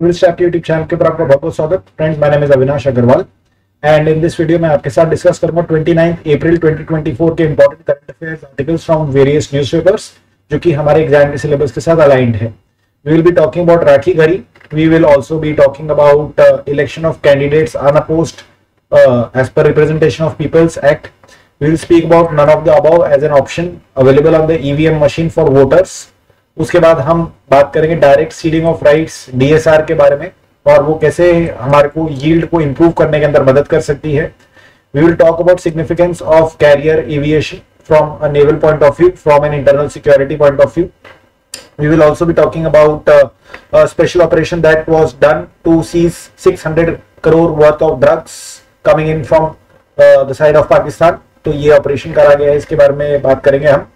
YouTube channel के ऊपर आपका बहुत बहुत स्वागत। Friends my name Avinash Agrawal and in this video मैं आपके साथ डिस्कस करूँगा 29 अप्रैल 2024 के important current affairs articles from various newspapers जो कि हमारे एग्ज़ाम के सिलेबस के साथ अलाइंड है। We will be talking about Rakhigarhi we will also be talking about election of candidates on a post as per representation of people's act we will speak about none of the above as an option available on the EVM machine for voters. उसके बाद हम बात करेंगे direct seeding of rice DSR के बारे में और वो कैसे हमारे को यील्ड को इंप्रूव करने के अंदर मदद कर सकती है। We will talk about significance of carrier aviation from a naval point of view from an internal security point of view also be talking about uh, a special operation that was done to seize 600 crore worth of drugs coming in from uh, the side of Pakistan. तो ये operation करा गया है इसके बारे में बात करेंगे हम।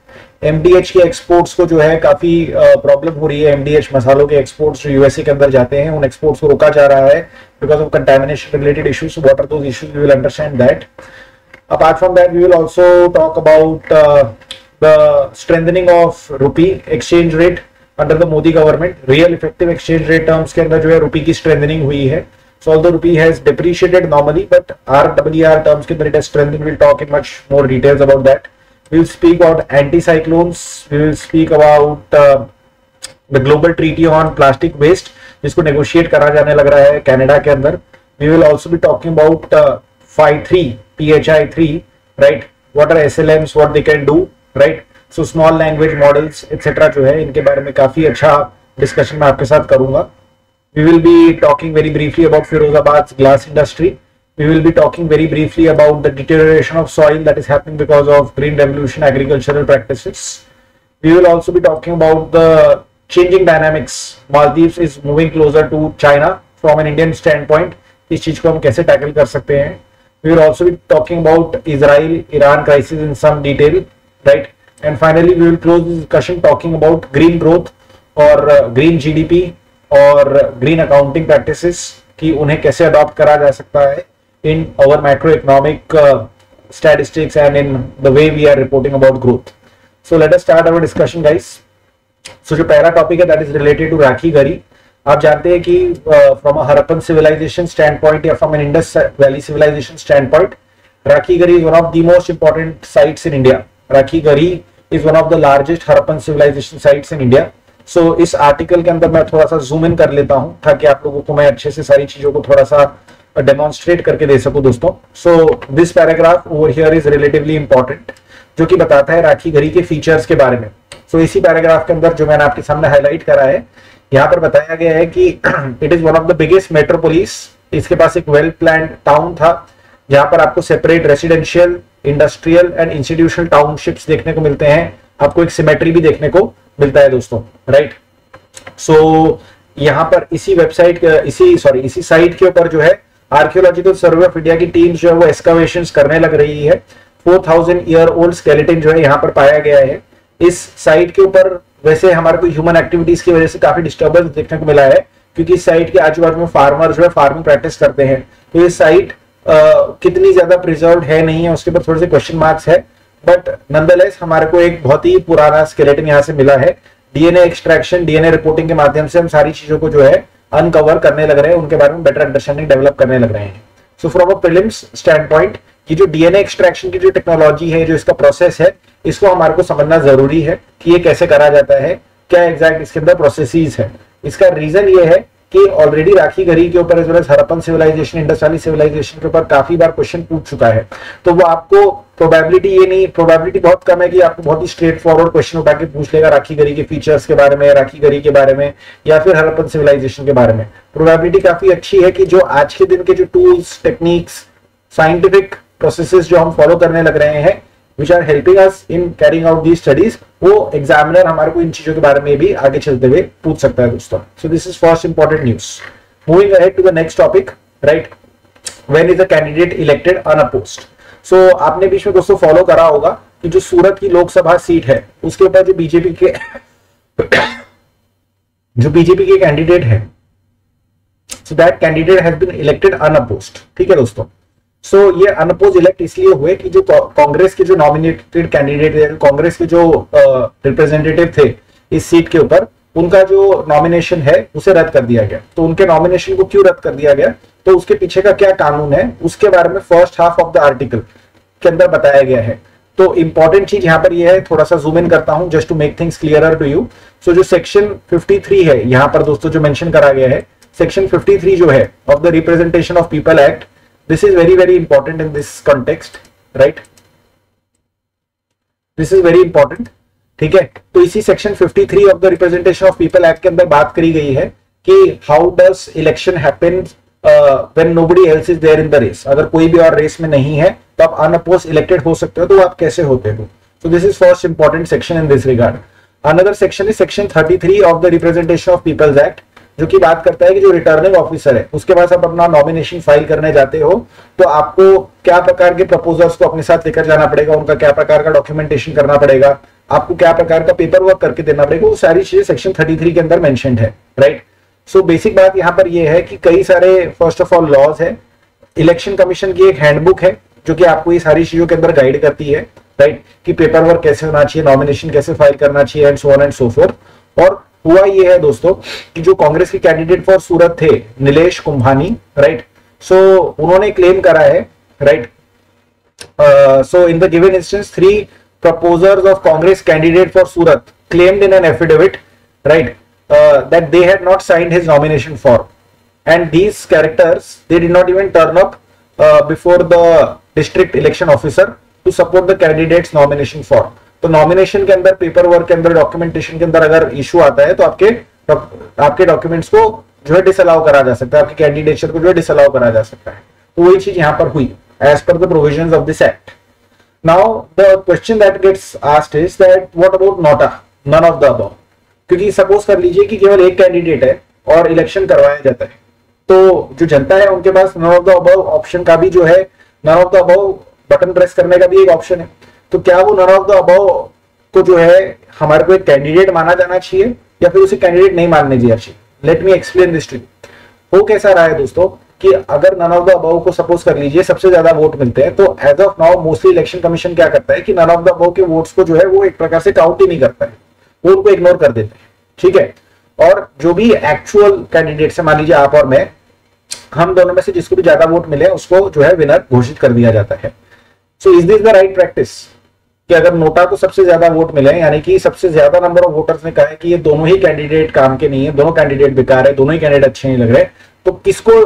एमडीएच के एक्सपोर्ट्स को जो है काफ़ी प्रॉब्लम हो रही है। एमडीएच मसालों के एक्सपोर्ट्स जो यूएसए के अंदर जाते हैं, उन एक्सपोर्ट्स को रोका जा रहा है because of contamination related issues what are to understand that apart from that we will also talk about the strengthening of rupee exchange rate under the Modi government real effective exchange rate terms के अंदर जो है rupee की strengthening हुई है। So all the rupee has depreciated normally but R W R terms के अंदर it as strengthen will talk in we will speak about anti-cyclones we will speak about uh, the global treaty on plastic waste जिसको negotiate करा जाने लग रहा है Canada के अंदर we will also be talking about uh, phi 3 phi 3 right what are slms what they can do right so small language models etc जो है इनके बारे में काफ़ी अच्छा डिस्कशन मैं आपके साथ करूँगा we will be talking very briefly about Firozabad's glass industry we will be talking very briefly about the deterioration of soil that is happening because of green revolution agricultural practices. We will also be talking about the changing dynamics. Maldives is moving closer to China from an Indian standpoint. इस चीज़ को हम कैसे tackle कर सकते हैं we will also be talking about Israel Iran crisis in some detail right and finally we will close this discussion talking about green growth or uh, green GDP और green accounting practices कि उन्हें कैसे adopt करा जा सकता है in our macroeconomic uh, statistics and in the way we are reporting about growth. So let us start our discussion guys. So जो पहला टॉपिक है that is related to Rakhigarhi आप जानते हैं कि from Harappan civilization stand point या from an Indus valley civilization stand point Rakhigarhi is one of the most important sites in India Rakhigarhi is one of the largest Harappan civilization sites in India so इस article के अंदर मैं थोड़ा सा zoom in कर लेता हूँ ताकि आप लोगों को मैं अच्छे से सारी चीज़ों को थोड़ा सा डेमोन्स्ट्रेट करके दे सकूँ दोस्तों। So this paragraph over here is relatively important जो कि बताता है राखी घड़ी के फीचर्स के बारे में। सो so, इसी पैराग्राफ के अंदर जो मैंने आपके सामने हाईलाइट करा है यहाँ पर बताया गया है कि it is one of the biggest metropolis इसके पास एक वेल प्लान टाउन था जहाँ पर आपको separate residential industrial and institutional townships देखने को मिलते हैं। आपको एक सिमेट्री भी देखने को मिलता है दोस्तों राइट right? सो so, यहाँ पर इसी वेबसाइट इसी सॉरी इसी साइट के ऊपर जो है आर्कियोलॉजिकल सर्वे ऑफ़ इंडिया की टीम जो है वो एक्सकावेशन करने लग रही है। 4000 ईयर ओल्ड स्केलेटन जो है यहाँ पर पाया गया है। इस साइट के ऊपर वैसे हमारे को ह्यूमन एक्टिविटीज़ की वजह से काफ़ी डिस्टर्बेंस देखने को मिला है, क्योंकि इस साइट के आजू बाजू में फार्मर जो है फ़ार्मिंग प्रैक्टिस करते हैं। तो ये साइट कितनी ज़्यादा प्रिजर्व है नहीं है, उसके ऊपर थोड़े से क्वेश्चन मार्क्स है। बट नंदलेस हमारे को एक बहुत ही पुराना स्केलेटन यहाँ से मिला है। डीएनए एक्सट्रैक्शन डीएनए रिपोर्टिंग के माध्यम से हम सारी चीज़ों को जो है अनकवर करने लग रहे हैं, उनके बारे में बेटर अंडरस्टैंडिंग डेवलप करने लग रहे हैं। So from a prelims stand point ये जो डीएनए एक्सट्रैक्शन की जो टेक्नोलॉजी है, जो इसका प्रोसेस है, इसको हमारे को समझना ज़रूरी है कि ये कैसे करा जाता है, क्या एग्जैक्ट इसके अंदर प्रोसेस है। इसका रीजन ये है कि ऑलरेडी राखी गरी के ऊपर Harappan civilization Indus valley civilization के ऊपर काफ़ी बार क्वेश्चन पूछ चुका है। तो वो आपको प्रोबेबिलिटी ये नहीं प्रोबेबिलिटी बहुत कम है कि आपको बहुत ही स्ट्रेट फॉरवर्ड क्वेश्चन उठा के पूछ लेगा राखी गरी के फीचर्स के बारे में, राखी गरी के बारे में, या फिर हरप्पन सिविलाइजेशन के बारे में। प्रोबेबिलिटी काफ़ी अच्छी है कि जो आज के दिन के जो टूल्स टेक्निक्स साइंटिफिक प्रोसेसेस जो हम फॉलो करने लग रहे हैं which are helping us in carrying out the studies वो एग्जामिनर हमारे को इन चीज़ों के बारे में भी आगे चलते हुए पूछ सकता है दोस्तों। So this is first important news moving ahead to the next topic right when is the candidate elected on so आपने बीच में दोस्तों फॉलो करा होगा कि जो सूरत की लोकसभा सीट है उसके ऊपर जो बीजेपी के जो बीजेपी के कैंडिडेट है so that candidate has been elected on a post ठीक है दोस्तों? सो so, ये अनपोज इलेक्ट इसलिए हुए कि जो कांग्रेस के जो नॉमिनेटेड कैंडिडेट कांग्रेस के जो रिप्रेजेंटेटिव थे इस सीट के ऊपर उनका जो नॉमिनेशन है उसे रद्द कर दिया गया। तो उनके नॉमिनेशन को क्यों रद्द कर दिया गया? तो उसके पीछे का क्या कानून है? उसके बारे में first half of the article के अंदर बताया गया है। तो इंपॉर्टेंट चीज़ यहाँ पर यह है थोड़ा सा जूम इन करता हूँ just to make things clear to you so जो सेक्शन 53 है, यहाँ पर दोस्तों जो मेंशन करा गया है सेक्शन 53 जो है of the representation of people act this is very very important in this context right this is very important ठीक है? तो इसी section 53 of the representation of people act के अंदर बात करी गई है कि how does election happen when nobody else is there in the race अगर कोई भी और रेस में नहीं है तो आप अनअपोज इलेक्टेड हो सकते हो तो आप कैसे होते हो? So this is first important section in this regard. Another section is section 33 of the representation of peoples act, जो कि बात करता है कि जो रिटर्निंग ऑफिसर है, उसके पास आप अपना नॉमिनेशन फ़ाइल करने जाते हो तो आपको क्या प्रकार के प्रपोजल्स को अपने साथ लेकर जाना पड़ेगा, उनका क्या प्रकार का डॉक्यूमेंटेशन करना पड़ेगा, आपको क्या प्रकार का पेपर वर्क करके देना पड़ेगा, वो सारी चीज़ें सेक्शन 33 के अंदर मेंशनड है राइट सो बेसिक बात यहाँ पर यह है कि कई सारे फ़र्स्ट ऑफ़ ऑल लॉज है। इलेक्शन कमीशन की एक हैंडबुक है, जो कि आपको ये सारी चीज़ों के अंदर गाइड करती है राइट कि पेपर वर्क कैसे होना चाहिए नॉमिनेशन कैसे फ़ाइल करना चाहिए and so on and so forth और हुआ ये है दोस्तों, कि जो कांग्रेस के कैंडिडेट फॉर सूरत थे, नीलेश कुंभानी राइट सो उन्होंने क्लेम करा है right so in the given instance three proposers of Congress candidate for Surat claimed in an affidavit, right? Uh, that they had not signed his nomination form and these characters they did not even turn up uh, before the district election officer to support the candidate's nomination form तो nomination के अंदर paper work के अंदर documentation के अंदर अगर issue आता है तो आपके आपके डॉक्यूमेंट्स को जो है डिसअलाउ करा जा सकता है। आपके कैंडिडेचर को जो है डिसअलाउ करा जा सकता है। तो वही चीज़ यहाँ पर हुई as per the provision of this act now the question that gets asked is that what about NOTA none of the above क्योंकि सपोज़ कर लीजिए कि केवल एक कैंडिडेट है और इलेक्शन करवाया जाता है। तो जो जनता है, उनके पास none of the above option का भी जो है none of the above button press करने का भी एक ऑप्शन है। तो क्या वो नन ऑफ़ द अबव को जो है, हमारे को एक कैंडिडेट माना जाना चाहिए या फिर उसे कैंडिडेट नहीं मानने दिया चाहिए? Let me explain this to वो कैसा रहा है दोस्तों कि अगर नन ऑफ़ द अबव को सपोज़ कर लीजिए, सबसे ज़्यादा वोट मिलते हैं तो as of now mostly election commission क्या करता है कि नन ऑफ़ द अबव के वोट्स को जो है, वो एक प्रकार से काउंट ही नहीं करता है। वो उनको इग्नोर कर देते हैं। ठीक है? और जो भी एक्चुअल कैंडिडेट से मान लीजिए आप और मैं, हम दोनों में से जिसको भी ज़्यादा वोट मिले, उसको जो है विनर घोषित कर दिया जाता है। So is this the right practice कि अगर नोटा को सबसे ज़्यादा वोट मिले, यानी कि सबसे ज़्यादा नंबर ऑफ़ वोटर्स ने कहा है कि ये दोनों ही कैंडिडेट काम के नहीं है, दोनों कैंडिडेट बेकार है, दोनों ही कैंडिडेट अच्छे नहीं लग रहे तो किसको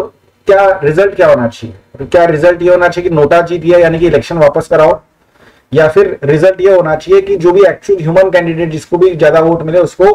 क्या रिज़ल्ट क्या होना चाहिए? तो क्या रिज़ल्ट ये होना चाहिए कि नोटा जीत गया, यानी कि इलेक्शन वापस कराओ या फिर रिज़ल्ट ये होना चाहिए कि जो भी एक्चुअल ह्यूमन कैंडिडेट जिसको भी ज़्यादा वोट मिले उसको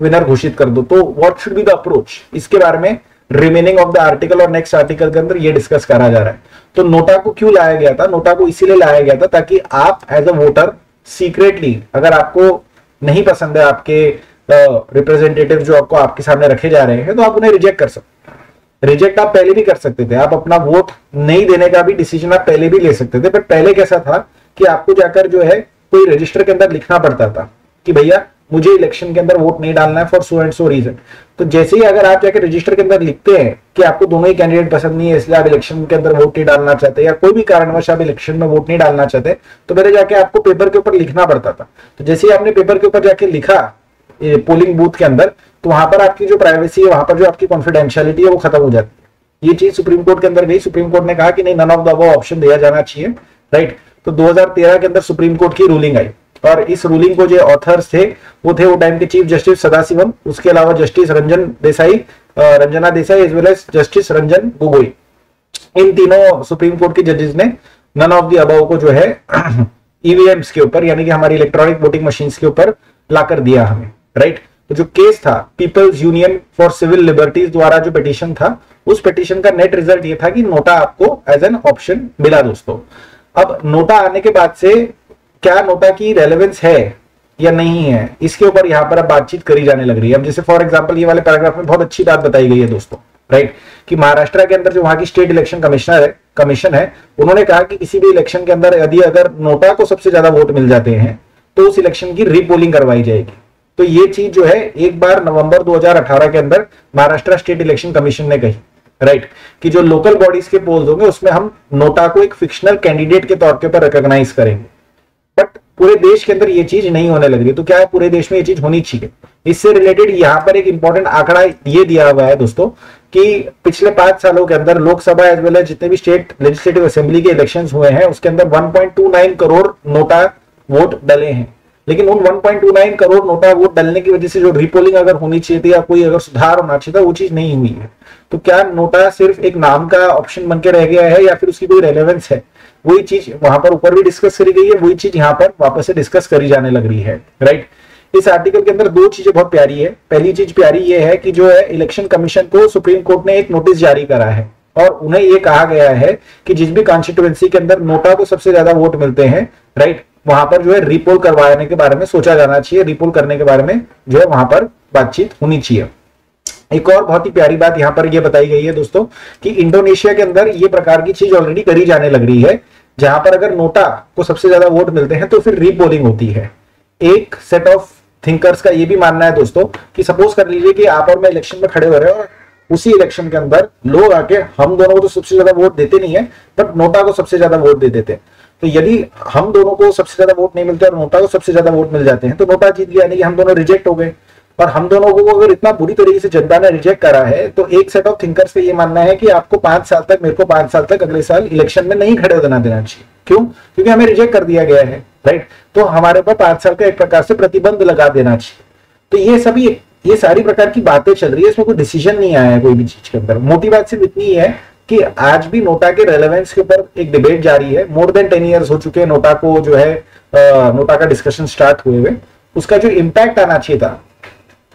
विनर घोषित कर दो। तो what should be the approach इसके बारे में रिमेनिंग ऑफ़ द आर्टिकल और नेक्स्ट आर्टिकल के अंदर ये डिस्कस करा जा रहा है। तो नोटा को क्यों लाया गया था? नोटा को इसीलिए लाया गया था ताकि आप एज अ वोटर सीक्रेटली अगर आपको नहीं पसंद है आपके रिप्रेजेंटेटिव uh, जो आपको आपके सामने रखे जा रहे हैं तो आप उन्हें रिजेक्ट कर सकते रिजेक्ट आप पहले भी कर सकते थे। आप अपना वोट नहीं देने का भी डिसीज़न आप पहले भी ले सकते थे पर पहले कैसा था? कि आपको जाकर जो है कोई रजिस्टर के अंदर लिखना पड़ता था कि भैया, मुझे इलेक्शन के अंदर वोट नहीं डालना है for so and so reason तो जैसे ही अगर आप जाकर रजिस्टर के अंदर लिखते हैं कि आपको दोनों ही कैंडिडेट पसंद नहीं है, इसलिए आप इलेक्शन के अंदर वोट नहीं डालना चाहते या कोई भी कारणवश आप इलेक्शन में वोट नहीं डालना चाहते तो पहले जाके आपको पेपर के ऊपर लिखना पड़ता था. तो जैसे ही आपने पेपर के ऊपर जाके लिखा पोलिंग बूथ के अंदर तो वहाँ पर आपकी जो प्राइवेसी है, वहाँ पर जो आपकी कॉन्फिडेंशियलिटी है, वो खत्म हो जाती. है ये चीज़ सुप्रीम कोर्ट के अंदर गई, सुप्रीम कोर्ट ने कहा कि नहीं नन ऑफ़ द ऑप्शन दिया जाना चाहिए राइट तो 2013 के अंदर सुप्रीम कोर्ट की रूलिंग आई। और इस रूलिंग को जो ऑथर्स थे, वो थे वो टाइम के चीफ जस्टिस सदाशिवम, उसके अलावा justice Ranjan Desai Ranjana Desai as well as justice Ranjan Gogoi. इन तीनों सुप्रीम कोर्ट के जजेस ने नन ऑफ़ दी अबाव को जो है ईवीएम्स के ऊपर, यानी कि हमारी इलेक्ट्रॉनिक वोटिंग मशीन के ऊपर लाकर दिया हमें राइट तो जो केस था people's union for civil liberties द्वारा जो पिटिशन था, उस पिटिशन का नेट रिज़ल्ट ये था कि नोटा आपको एज एन ऑप्शन मिला दोस्तों। अब नोटा आने के बाद से क्या नोटा की रेलेवेंस है या नहीं है? इसके ऊपर यहाँ पर अब बातचीत करी जाने लग रही है। अब जैसे फॉर एग्ज़ाम्पल ये वाले पैराग्राफ में बहुत अच्छी बात बताई गई है दोस्तों राइट कि महाराष्ट्र के अंदर जो वहाँ की स्टेट इलेक्शन कमिश्नर है कमीशन है, उन्होंने कहा कि किसी भी इलेक्शन के अंदर यदि अगर नोटा को सबसे ज़्यादा वोट मिल जाते हैं तो उस इलेक्शन की रीपोलिंग करवाई जाएगी। तो ये चीज़ जो है, एक बार नवंबर 2018 के अंदर महाराष्ट्र स्टेट इलेक्शन कमीशन ने कही। राइट कि जो लोकल बॉडीज के पोल्स होंगे, उसमें हम नोटा को एक फिक्शनल कैंडिडेट के तौर के पर रिकॉग्नाइज करेंगे। बट पूरे देश के अंदर ये चीज़ नहीं होने लग रही तो क्या है, पूरे देश में ये चीज़ होनी चाहिए। इससे रिलेटेड यहाँ पर एक इंपॉर्टेंट आंकड़ा ये दिया हुआ है दोस्तों कि पिछले पाँच सालों के अंदर लोकसभा एज वेल एज जितने भी स्टेट लेजिस्लेटिव असेंबली के इलेक्शंस हुए हैं, उसके अंदर 1.29 करोड़ नोटा वोट डले हैं। लेकिन उन 1.29 करोड़ नोटा वोट डलने की वजह से जो रिपोलिंग अगर होनी चाहिए थी या कोई अगर सुधार होना चाहिए था, वो चीज़ नहीं हुई है। तो क्या नोटा सिर्फ़ एक नाम का ऑप्शन बन के रह गया है या फिर उसकी कोई रेलेवेंस है? वही चीज़ वहाँ पर ऊपर भी डिस्कस करी गई है, वही चीज़ यहाँ पर वापस से डिस्कस करी जाने लग रही है राइट इस आर्टिकल के अंदर दो चीज़ें बहुत प्यारी है। पहली चीज़ प्यारी ये है कि जो है इलेक्शन कमीशन को सुप्रीम कोर्ट ने एक नोटिस जारी करा है और उन्हें ये कहा गया है कि जिस भी कॉन्स्टिट्युएंसी के अंदर नोटा को सबसे ज़्यादा वोट मिलते हैं राइट वहाँ पर जो है रिपोल करवाने के बारे में सोचा जाना चाहिए रिपोल करने के बारे में जो है वहाँ पर बातचीत होनी चाहिए। एक और बहुत ही प्यारी बात यहाँ पर यह बताई गई है दोस्तों कि इंडोनेशिया के अंदर ये प्रकार की चीज़ ऑलरेडी करी जाने लग रही है, जहाँ पर अगर नोटा को सबसे ज़्यादा वोट मिलते हैं तो फिर रीपोलिंग होती है। एक सेट ऑफ़ थिंकर्स का ये भी मानना है दोस्तों कि सपोज़ कर लीजिए कि आप और मैं इलेक्शन में खड़े हो रहे हो और उसी इलेक्शन के अंदर लोग आके हम दोनों को तो सबसे ज़्यादा वोट देते नहीं है बट नोटा को सबसे ज़्यादा वोट दे देते हैं। तो यदि हम दोनों को सबसे ज़्यादा वोट नहीं मिलते और नोटा को सबसे ज़्यादा वोट मिल जाते हैं तो नोटा जीत गया यानी कि हम दोनों रिजेक्ट हो गए। और हम दोनों को अगर इतना बुरी तरीके से जनता ने रिजेक्ट करा है तो एक सेट ऑफ़ थिंकर्स का ये मानना है कि आपको पाँच साल तक, मेरे को पाँच साल तक अगले साल इलेक्शन में नहीं खड़े होना देना चाहिए। क्यों? क्योंकि हमें रिजेक्ट कर दिया गया है राइट तो हमारे ऊपर पाँच साल का एक प्रकार से प्रतिबंध लगा देना चाहिए। तो ये सभी, ये सारी प्रकार की बातें चल रही है, इसमें कोई डिसीज़न नहीं आया है कोई भी चीज़ के अंदर। मोटी बात सिर्फ़ इतनी है कि आज भी नोटा के रेलेवेंस के ऊपर एक डिबेट जारी है। मोर देन टेन ईयर्स हो चुके हैं नोटा को जो है नोटा का डिस्कशन स्टार्ट हुए हुए। उसका जो इम्पैक्ट आना चाहिए था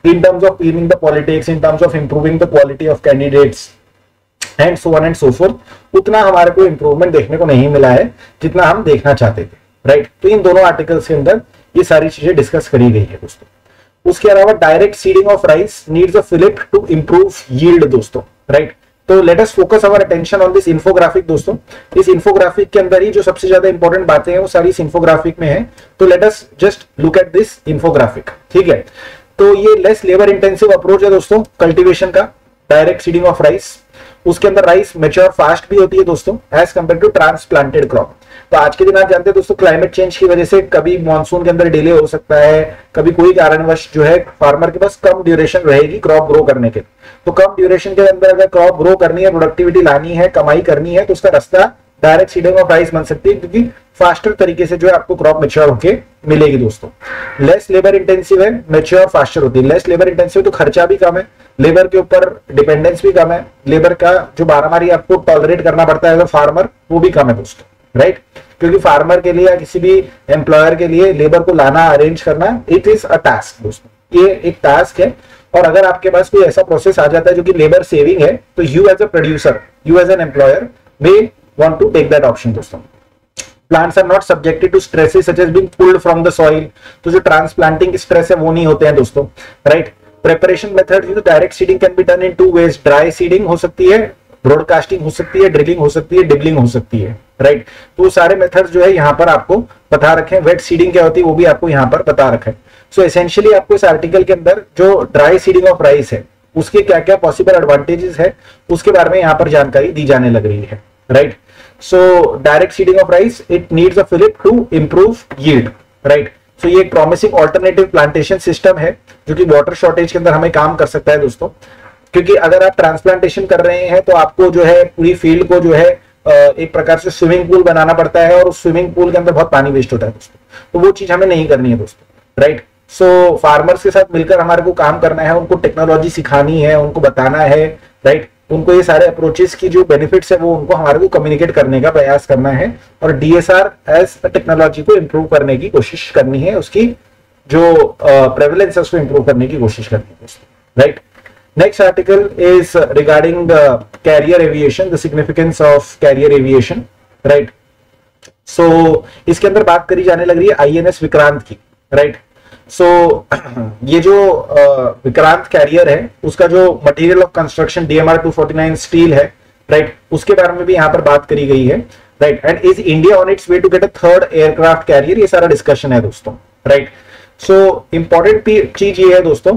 in terms of cleaning the politics, in terms of improving the quality of candidates and so on and so forth उतना हमारे को इंप्रूवमेंट देखने को नहीं मिला है, जितना हम देखना चाहते थे राइट right? तो इन दोनों आर्टिकल्स के अंदर ये सारी चीज़ें डिस्कस करी गई है दोस्तों। उसके अलावा direct seeding of rice needs a fillip to improve yield दोस्तों राइट तो let us focus our attention on this infographic दोस्तों। इस इन्फोग्राफिक के अंदर ही जो सबसे ज़्यादा इंपॉर्टेंट बातें हैं, वो सारी इस इन्फोग्राफिक में है। तो let us just look at this infographic ठीक है? तो ये लेस लेबर इंटेंसिव अप्रोच है, दोस्तों कल्टिवेशन का डायरेक्ट सीडिंग ऑफ़ राइस उसके अंदर राइस मेच्योर फास्ट भी होती है, दोस्तों as compared to transplanted crop तो आज के दिन आप जानते हैं दोस्तों क्लाइमेट चेंज की वजह से कभी मानसून के अंदर डिले हो सकता है, कभी कोई कारणवश जो है फार्मर के पास कम ड्यूरेशन रहेगी क्रॉप ग्रो करने के। तो कम ड्यूरेशन के अंदर अगर क्रॉप ग्रो करनी है प्रोडक्टिविटी लानी है, कमाई करनी है तो उसका रास्ता डायरेक्ट सीडिंग ऑफ़ राइस बन सकती है, क्योंकि फास्टर तरीके से जो है आपको क्रॉप मेच्योर होके मिलेगी दोस्तों। लेस लेबर इंटेंसिव है मेच्योर फास्टर होती है। लेस लेबर इंटेंसिव तो खर्चा भी कम है लेबर के ऊपर डिपेंडेंस भी कम है लेबर का जो बारहमारी आपको टॉलरेट करना पड़ता है फार्मर वो भी कम है दोस्तों। राइट क्योंकि फार्मर के लिए या किसी भी एम्प्लॉयर के लिए लेबर को लाना अरेंज करना इट इज़ अ टास्क दोस्तों। ये एक टास्क है। और अगर आपके पास कोई ऐसा प्रोसेस आ जाता है जो कि लेबर सेविंग है तो you as a producer you as an employer we want to take that option दोस्तों। Plants are not subjected to stress been pulled from the soil तो जो ट्रांसप्लांटिंग स्ट्रेस है, वो नहीं होते हैं दोस्तों। Right preparation method direct seeding can be done in two ways dry seeding हो सकती है ब्रॉडकास्टिंग हो सकती है ड्रिलिंग हो सकती है डिबलिंग हो सकती है राइट तो सारे मेथड्स जो है यहाँ पर आपको बता रखे वेट सीडिंग क्या होती है वो भी आपको यहाँ पर बता रखा है। सो एसेंशियली आपको इस आर्टिकल के अंदर जो ड्राई सीडिंग ऑफ़ राइस है उसके क्या क्या पॉसिबल एडवांटेजेस है उसके बारे में यहाँ पर जानकारी दी जाने लग रही है right so direct seeding of rice, it needs a fillip to improve yield, right? So ये एक promising ऑल्टरनेटिव प्लांटेशन सिस्टम है जो कि water शॉर्टेज के अंदर हमें काम कर सकता है दोस्तों। क्योंकि अगर आप ट्रांसप्लांटेशन कर रहे हैं तो आपको जो है पूरी फ़ील्ड को जो है एक प्रकार से स्विमिंग पूल बनाना पड़ता है और उस स्विमिंग पूल के अंदर बहुत पानी वेस्ट होता है दोस्तों। तो वो चीज़ हमें नहीं करनी है दोस्तों राइट सो फार्मर्स के साथ मिलकर हमारे को काम करना है, उनको टेक्नोलॉजी सिखानी है, उनको बताना है राइट उनको ये सारे अप्रोचेस की जो बेनिफिट्स है, वो उनको हमारे को कम्युनिकेट करने का प्रयास करना है और डीएसआर एज टेक्नोलॉजी को इम्प्रूव करने की कोशिश करनी है, उसकी जो प्रेवलेंस है, उसको इम्प्रूव करने की कोशिश करनी है right next article is regarding carrier aviation the significance of carrier aviation right so इसके अंदर बात करी जाने लग रही है आईएनएस विक्रांत की राइट right? सो so, ये जो विक्रांत कैरियर है उसका जो material of construction DMR 249 steel है राइट उसके बारे में भी यहाँ पर बात करी गई है right and is India on its way to get a third aircraft carrier ये सारा डिस्कशन है दोस्तों राइट सो इंपॉर्टेंट चीज़ ये है दोस्तों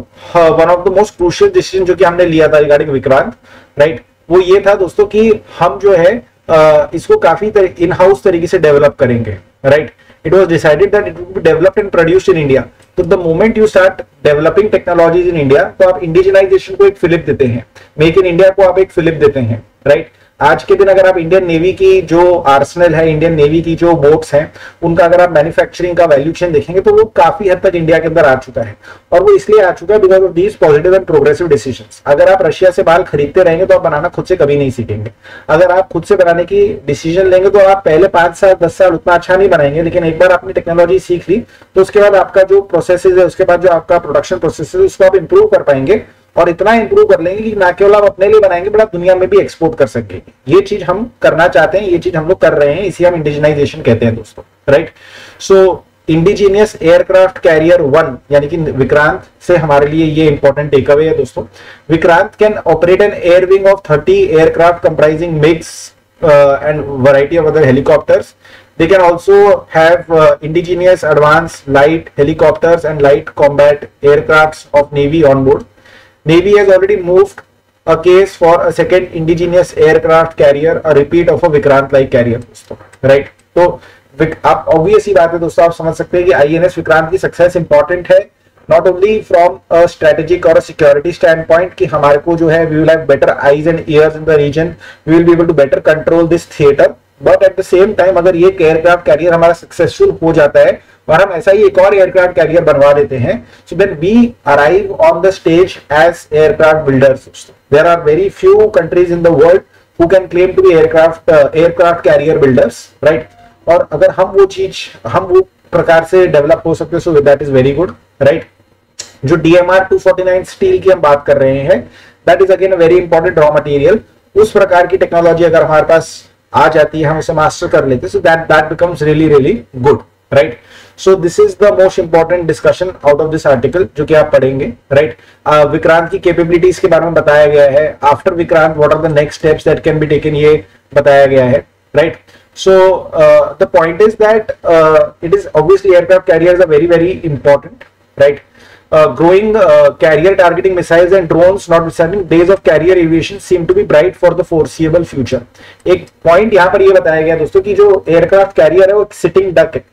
one of the most crucial decision जो कि हमने लिया था रिगार्डिंग विक्रांत राइट वो ये था दोस्तों कि हम जो है uh, इसको काफ़ी इन हाउस तरीके से डेवलप करेंगे right was decided that it would be developed and produced in India. तो the moment you start developing technologies in India तो आप इंडिजिनाइजेशन को एक फिलिप देते हैं। मेक इन इंडिया को आप एक फिलिप देते हैं राइट आज के दिन अगर आप इंडियन नेवी की जो आर्सनल है इंडियन नेवी की जो बोट्स हैं, उनका अगर आप मैन्युफैक्चरिंग का वैल्यू चेन देखेंगे तो वो काफ़ी हद तक इंडिया के अंदर आ चुका है। और वो इसलिए आ चुका है because of these positive and progressive decision अगर आप रशिया से बाल खरीदते रहेंगे तो आप बनाना खुद से कभी नहीं सीखेंगे। अगर आप खुद से बनाने की डिसीज़न लेंगे तो आप पहले पाँच साल, दस साल उतना अच्छा नहीं बनाएँगे, लेकिन एक बार आपने टेक्नोलॉजी सीख ली तो उसके बाद आपका जो प्रोसेस है, उसके बाद जो आपका प्रोडक्शन प्रोसेस है, उसको आप इंप्रूव कर पाएँगे। और इतना इंप्रूव कर लेंगे कि ना केवल आप अपने लिए बनाएँगे आप दुनिया में भी एक्सपोर्ट कर सकेंगे ये चीज़ हम करना चाहते हैं ये चीज़ हम लोग कर रहे हैं इसी हम इंडिजिनाइजेशन कहते हैं दोस्तों right so indigenous aircraft carrier one यानी कि विक्रांत से हमारे लिए ये इंपॉर्टेंट टेक अवे है दोस्तों। Vikrant can operate an air wing of thirty aircraft comprising mix and variety of other helicopters they can also have uh, indigenous advanced light and light combat aircrafts of navy on board. Navy has already moved a case for a second indigenous aircraft carrier, a repeat of a Vikrant like carrier right तो आप obvious ही बात है दोस्तों आप समझ सकते हैं कि आईएनएस विक्रांत की सक्सेस इंपॉर्टेंट है not only from a strategic और सिक्योरिटी स्टैंड पॉइंट कि हमारे को जो है we will have better eyes and ears in the region we will be able to better control this theatre but at the same time अगर ये aircraft carrier हमारा successful हो जाता है, और हम ऐसा ही एक और एयरक्राफ्ट कैरियर बनवा देते हैं so then we arrive on the stage as aircraft builders there are very few countries in the world who can claim to be aircraft aircraft carrier builders right और अगर हम वो चीज़, हम वो प्रकार से डेवलप हो सकते so that is very good right जो डीएमआर 249 स्टील की हम बात कर रहे हैं that is again a very important raw material उस प्रकार की टेक्नोलॉजी अगर हमारे पास आ जाती है हम उसे मास्टर कर लेते so that that becomes really really good right so this is the most important discussion out of this article जो कि आप पढ़ेंगे राइट right? uh, विक्रांत की कैपेबिलिटीज के बारे में बताया गया है। After Vikrant what are the next steps that can be taken ये बताया गया है right so the point is that it is obviously aircraft carriers are very very important right Uh, growing uh, carrier targeting missiles and drones notwithstanding days of carrier seem to be bright for the foreseeable future. एक point यहाँ पर ये बताया गया दोस्तों कि जो aircraft carrier है वो सिटिंग डक है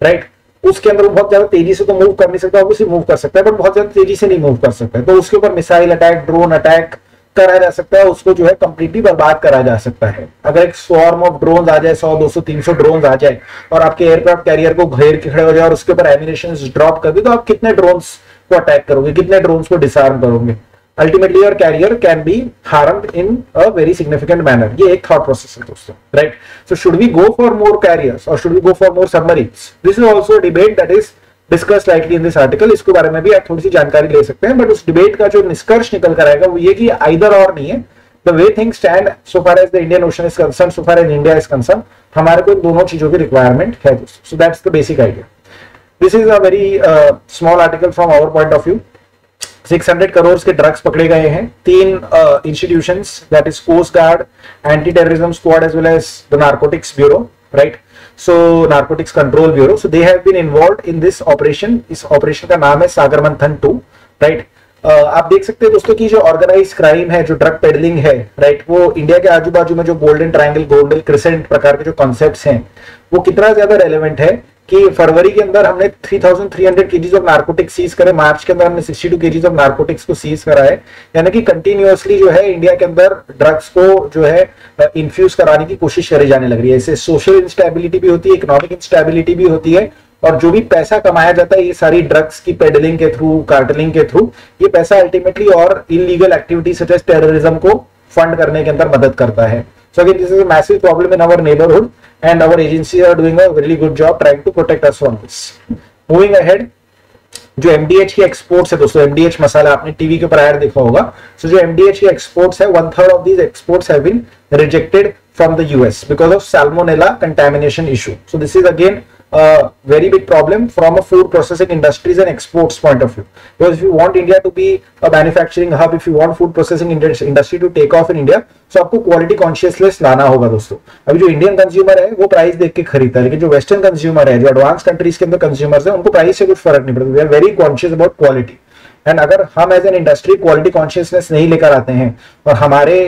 राइट उसके अंदर बहुत ज़्यादा तेज़ी से तो मूव कर नहीं सकता ऑब्वियसली मूव कर सकता है बट बहुत ज़्यादा तेज़ी से नहीं मूव कर सकता है। तो उसके ऊपर मिसाइल अटैक ड्रोन अटैक करा जा सकता है उसको जो है कंप्लीटली बर्बाद करा जा सकता है। अगर एक स्वॉर्म ऑफ़ ड्रोन आ जाए 100 200 300 ड्रोन आ जाए और आपके एयरक्राफ्ट कैरियर को घेर के खड़े हो जाए और उसके ऊपर एमिनेशन ड्रॉप कर दी तो आप कितने ड्रोन्स को अटैक करोगे, कितने ड्रोन्स को डिसआर्म करोगे? Ultimately your carrier can be harmed in a very significant manner ये एक थॉट प्रोसेस है दोस्तों right so should we go for more carriers और should we go for more submarines this is also debate that is discuss lightly in this article इसके बारे में भी आप थोड़ी सी जानकारी ले सकते हैं बट उस डिबेट का जो निष्कर्ष निकल कर आएगा वो ये कि आइदर और नहीं है। The way thing stand so far as the Indian Ocean is concern so far as India is concern हमारे को दोनों चीज़ों की रिक्वायरमेंट है दोस्तों। So that's the basic idea this is a very small article from our point of view 600 crore के drugs पकड़े गए हैं। तीन institution that is coast guard anti terrorism squad as well as the narcotics bureau right so narcotics control bureau so they have been involve in this operation इस operation का नाम है Sagar Manthan two right आप देख सकते हैं दोस्तों की जो ऑर्गेनाइज क्राइम है, जो ड्रग पेडलिंग है राइट वो इंडिया के आजू बाजू में जो गोल्डन ट्रायंगल गोल्डन क्रिसेंट प्रकार के जो कॉन्सेप्ट्स हैं, वो कितना ज़्यादा रेलेवेंट है? कि फरवरी के अंदर हमने 3300 केजीज ऑफ़ नार्कोटिक सीज करे, मार्च के अंदर हमने 62 केजीज ऑफ़ नार्कोटिक्स को सीज करा है यानी कि कंटिन्यूअसली जो है इंडिया के अंदर ड्रग्स को जो है इन्फ्यूज कराने की कोशिश करी जाने लग रही है। इससे सोशल इंस्टेबिलिटी भी होती है इकोनॉमिक इंस्टेबिलिटी भी होती है, और जो भी पैसा कमाया जाता है, ये सारी ड्रग्स की पेडलिंग के थ्रू कार्टलिंग के थ्रू ये पैसा अल्टीमेटली और इलीगल एक्टिविटी सच टेररिज्म को फंड करने के अंदर मदद करता है। So again this is massive problem in our neighbourhood and our agencies are doing a really good job trying to protect us from this. Moving ahead, जो MDH की exports है दोस्तों एमडीएच मसाला आपने टीवी के ऊपर ऐड देखा होगा सो so, जो एमडीएच की एक्सपोर्ट्स है one third of these exports have been rejected from the US because of salmonella contamination issue so this is again a very big problem from a food processing industries and exports point of view. Because if you want India to be a manufacturing hub, if you want food processing industry to take off in India, so आपको quality consciousness लाना होगा दोस्तों। अभी जो Indian consumer है वो price देख के खरीदता है लेकिन जो वेस्टर्न कंज्यूमर है जो एडवांस कंट्रीज़ के अंदर कंज्यूमर्स है उनको प्राइस से कुछ फ़र्क नहीं पड़ता। We are very conscious about quality and अगर हम as an industry quality consciousness नहीं लेकर आते हैं और हमारे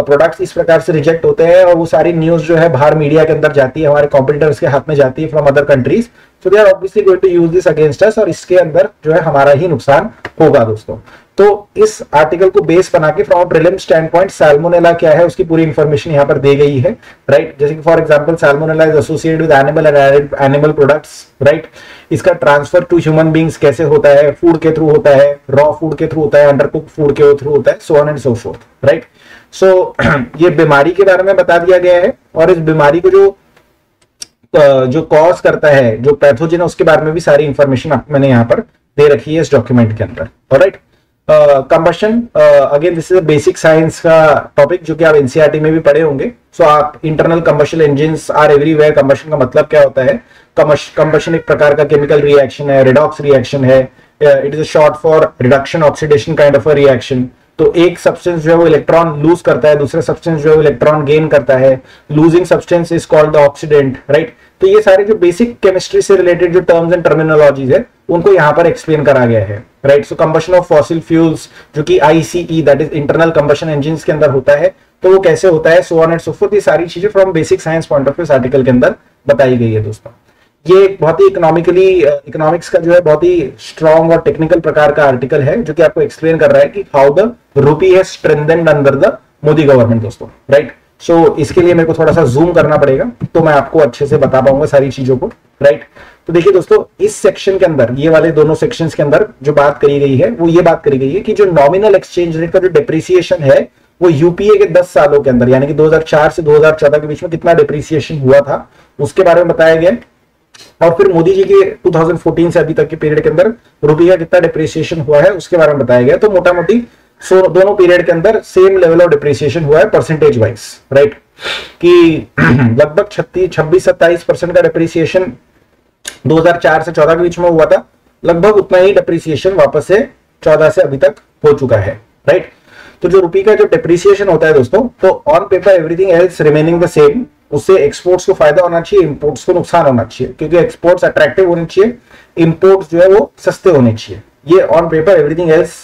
प्रोडक्ट्स इस प्रकार से रिजेक्ट होते हैं और वो सारी न्यूज़ जो है बाहर मीडिया के अंदर जाती है, हमारे कॉम्पिटिटर्स के हाथ में जाती है from other countries so they are obviously going to use this against us और इसके अंदर जो है हमारा ही नुकसान होगा दोस्तों। तो इस आर्टिकल को बेस बना के from prelim stand point salmonella क्या है, उसकी पूरी इंफॉर्मेशन यहाँ पर दी गई है राइट जैसे कि for example salmonella is associated with animal and animal products right इसका ट्रांसफ़र टू ह्यूमन बींग्स कैसे होता है फ़ूड के थ्रू होता है रॉ फ़ूड के थ्रू होता है अंडर कुक फ़ूड के थ्रू होता है so on and so forth right so so, ये बीमारी के बारे में बता दिया गया है और इस बीमारी को जो जो कॉज करता है जो पैथोजन है उसके बारे में भी सारी इंफॉर्मेशन मैंने यहाँ पर दे रखी है इस डॉक्यूमेंट के अंदर। Right combustion again this is basic science का टॉपिक जो कि आप एनसीआरटी e में भी पढ़े होंगे। सो so, आप internal combustion engine are everywhere combustion का मतलब क्या होता है? कंबशन एक प्रकार का केमिकल रिएक्शन है रिडॉक्स रिएक्शन है। It is a short for reduction oxidation kind of a reaction तो एक सब्सटेंस जो है वो इलेक्ट्रॉन लूज करता है, दूसरा सब्सटेंस जो है वो इलेक्ट्रॉन गेन करता है। Losing substance is called the oxidant right तो ये सारे जो बेसिक केमिस्ट्री से रिलेटेड जो टर्म्स एंड टर्मिनोलॉजीज है, उनको यहाँ पर एक्सप्लेन करा गया है right so combustion of fossil fuels जो कि ICE that is internal combustion engine के अंदर होता है तो वो कैसे होता है so on and so forth ये सारी चीज़ें from basic science point of view article के अंदर बताई गई है दोस्तों। ये बहुत ही इकोनॉमिकली इकोनॉमिक्स का जो है बहुत ही स्ट्रॉन्ग और टेक्निकल प्रकार का आर्टिकल है जो कि आपको एक्सप्लेन कर रहा है कि हाउ द रूपी है strengthened under the Modi government दोस्तों राइट सो so, इसके लिए मेरे को थोड़ा सा जूम करना पड़ेगा तो मैं आपको अच्छे से बता पाऊँगा सारी चीज़ों को राइट तो देखिए दोस्तों इस सेक्शन के अंदर ये वाले दोनों सेक्शन के अंदर जो बात करी गई है वो ये बात करी गई है कि जो नॉमिनल एक्सचेंज रेट का जो डिप्रिसिएशन है वो यूपीए के 10 सालों के अंदर यानी कि 2004 से 2014 के बीच में कितना डिप्रिसिएशन हुआ था उसके बारे में बताया गया और फिर मोदी जी के 2014 से अभी तक के पीरियड के अंदर रुपये का कितना डिप्रिसिएशन हुआ है, उसके बारे में बताया गया। तो मोटा मोटी सो, दोनों पीरियड के अंदर सेम लेवल ऑफ़ डिप्रिसिएशन हुआ है परसेंटेज वाइज राइट कि लगभग छत्तीस, छब्बीस, सत्ताईस परसेंट का डिप्रिसिएशन 2004 से 14 के बीच में हुआ था। लगभग उतना ही डिप्रिसिएशन वापस से 14 से अभी तक हो चुका है राइट तो जो रुपी का जो डिप्रिसिएशन होता है दोस्तों तो on paper everything else remaining the same उससे एक्सपोर्ट्स को फ़ायदा होना चाहिए इंपोर्ट्स को नुकसान होना चाहिए, क्योंकि एक्सपोर्ट्स अट्रैक्टिव होने चाहिए इंपोर्ट्स जो है वो सस्ते होने चाहिए। ये on paper everything else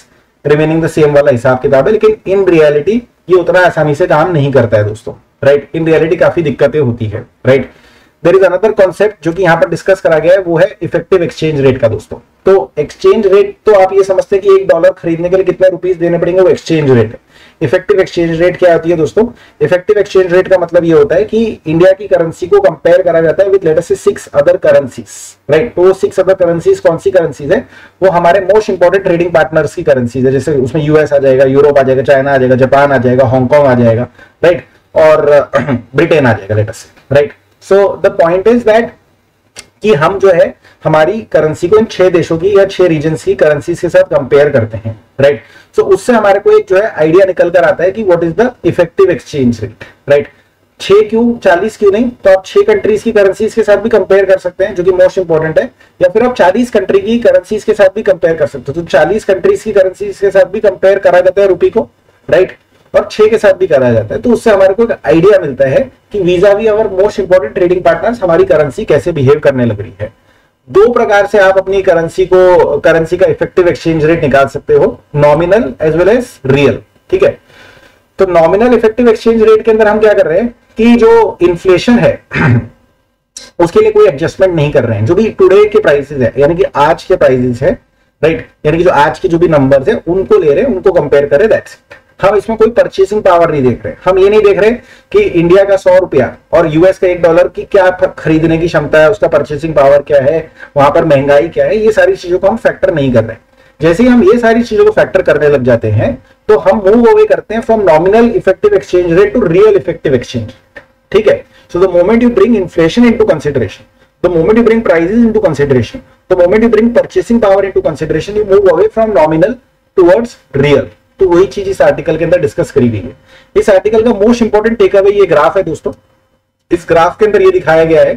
remaining the same वाला हिसाब किताब है, लेकिन इन रियलिटी ये उतना आसानी से काम नहीं करता है दोस्तों राइट इन रियलिटी काफ़ी दिक्कतें होती है right there is another concept जो कि यहाँ पर डिस्कस करा गया है, वो है इफ़ेक्टिव एक्सचेंज रेट का दोस्तों। तो एक्सचेंज रेट तो आप ये समझते हैं कि एक डॉलर खरीदने के लिए कितने रुपीज़ देने पड़ेंगे, वो एक्सचेंज रेट है। इफ़ेक्टिव एक्सचेंज रेट क्या होती है दोस्तों? इफ़ेक्टिव एक्सचेंज रेट का मतलब ये होता है कि इंडिया की करेंसी को कंपेयर करा जाता है विद लेटर से सिक्स अदर करेंसीज राइट तो सिक्स अदर करेंसीज कौन सी करेंसीज है? वो हमारे मोस्ट इंपॉर्टेंट ट्रेडिंग पार्टनर्स की करेंसीज है। जैसे उसमें यूएस आ जाएगा यूरोप आ जाएगा चाइना आ जाएगा जापान आ जाएगा हांगकॉन्ग आ जाएगा राइट और ब्रिटेन आ जाएगा लेटर से right so the point is that कि हम जो है, हमारी करेंसी को इन छह देशों की या छह रीजन की करेंसी के साथ कंपेयर करते हैं राइट सो उससे हमारे को एक जो है आइडिया निकल कर आता है कि what is the effective exchange rate right छह क्यों? चालीस क्यों नहीं? तो आप छह कंट्रीज़ की करेंसीज के साथ भी कंपेयर कर सकते हैं, जो कि मोस्ट इंपॉर्टेंट है, या फिर आप चालीस कंट्री की करेंसीज के साथ भी कंपेयर कर सकते हो। तो चालीस कंट्रीज़ की करेंसीज के साथ भी कंपेयर करा जाता है रुपी को राइट और छह के साथ भी करा जाता है। तो उससे हमारे को एक आइडिया मिलता है कि वीज़ा भी our most important trading partners हमारी करेंसी कैसे बिहेव करने लग रही है। दो प्रकार से आप अपनी करेंसी को करेंसी का इफ़ेक्टिव एक्सचेंज रेट निकाल सकते हो nominal as well as real ठीक है? तो नॉमिनल इफ़ेक्टिव एक्सचेंज रेट के अंदर हम क्या कर रहे हैं कि जो इन्फ्लेशन है, उसके लिए कोई एडजस्टमेंट नहीं कर रहे हैं। जो भी टुडे के प्राइसेस है, यानी कि आज के प्राइसेस है राइट यानी कि जो आज के जो भी नंबर्स है, उनको ले रहे हैं, उनको कंपेयर करें दैट्स हम इसमें कोई परचेसिंग पावर नहीं देख रहे। हम ये नहीं देख रहे कि इंडिया का सौ रुपया और यूएस का एक डॉलर की क्या खरीदने की क्षमता है, उसका परचेसिंग पावर क्या है, वहाँ पर महँगाई क्या है, ये सारी चीज़ों को हम फैक्टर नहीं कर रहे। जैसे ही हम ये सारी चीज़ों को फैक्टर करने लग जाते हैं तो हम मूव अवे करते हैं from nominal effective exchange rate to real effective exchange ठीक है? So the moment you bring inflation into consideration the moment you bring prices into consideration, the moment you bring purchasing power into consideration, you move away from nominal towards real तो वही चीज़ इस article के अंदर discuss करी गई है। इस article का मोस्ट इंपॉर्टेंट टेक अवे ये ग्राफ है दोस्तों। इस ग्राफ के अंदर ये दिखाया गया है